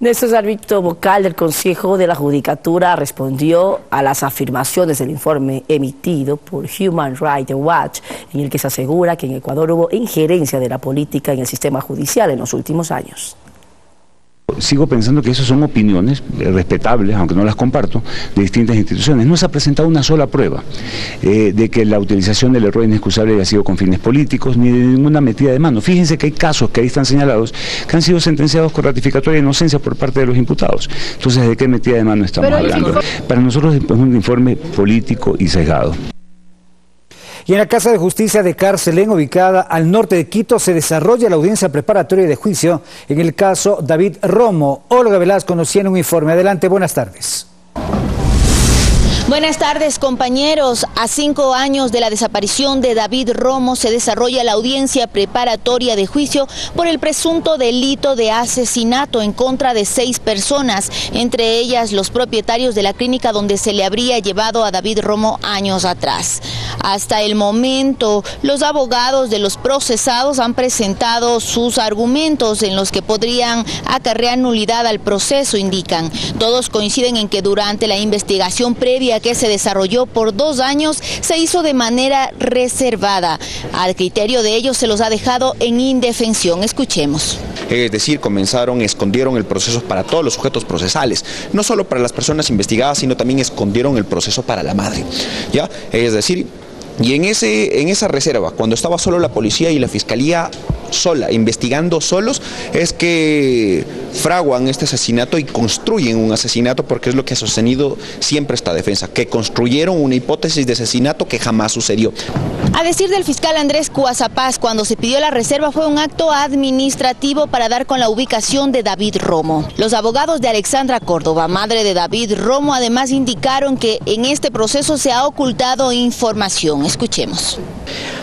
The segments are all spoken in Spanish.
Néstor Arbito Vocal del Consejo de la Judicatura respondió a las afirmaciones del informe emitido por Human Rights Watch, en el que se asegura que en Ecuador hubo injerencia de la política en el sistema judicial en los últimos años sigo pensando que eso son opiniones eh, respetables, aunque no las comparto, de distintas instituciones. No se ha presentado una sola prueba eh, de que la utilización del error inexcusable haya sido con fines políticos ni de ninguna metida de mano. Fíjense que hay casos que ahí están señalados que han sido sentenciados con ratificatoria de inocencia por parte de los imputados. Entonces, ¿de qué metida de mano estamos hablando? Para nosotros es un informe político y sesgado. Y en la Casa de Justicia de Carcelén, ubicada al norte de Quito, se desarrolla la audiencia preparatoria de juicio en el caso David Romo. Olga Velasco nos tiene un informe. Adelante, buenas tardes. Buenas tardes compañeros. A cinco años de la desaparición de David Romo se desarrolla la audiencia preparatoria de juicio por el presunto delito de asesinato en contra de seis personas, entre ellas los propietarios de la clínica donde se le habría llevado a David Romo años atrás. Hasta el momento, los abogados de los procesados han presentado sus argumentos en los que podrían acarrear nulidad al proceso, indican. Todos coinciden en que durante la investigación previa que se desarrolló por dos años se hizo de manera reservada. Al criterio de ellos se los ha dejado en indefensión. Escuchemos. Es decir, comenzaron, escondieron el proceso para todos los sujetos procesales, no solo para las personas investigadas, sino también escondieron el proceso para la madre. ¿ya? Es decir, y en, ese, en esa reserva, cuando estaba solo la policía y la fiscalía sola, investigando solos, es que fraguan este asesinato y construyen un asesinato porque es lo que ha sostenido siempre esta defensa, que construyeron una hipótesis de asesinato que jamás sucedió. A decir del fiscal Andrés Cuazapaz, cuando se pidió la reserva fue un acto administrativo para dar con la ubicación de David Romo. Los abogados de Alexandra Córdoba, madre de David Romo, además indicaron que en este proceso se ha ocultado información. Escuchemos.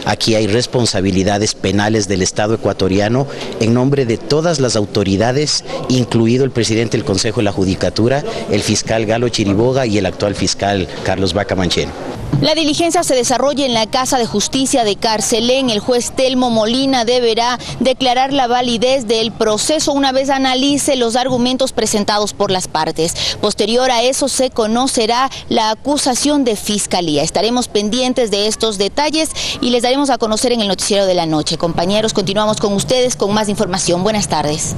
Aquí hay responsabilidades penales del Estado ecuatoriano en nombre de todas las autoridades, incluido el presidente del Consejo de la Judicatura, el fiscal Galo Chiriboga y el actual fiscal Carlos Vaca Mancheno. La diligencia se desarrolla en la Casa de Justicia de Carcelén. El juez Telmo Molina deberá declarar la validez del proceso una vez analice los argumentos presentados por las partes. Posterior a eso se conocerá la acusación de fiscalía. Estaremos pendientes de estos detalles y les daremos a conocer en el noticiero de la noche. Compañeros, continuamos con ustedes con más información. Buenas tardes.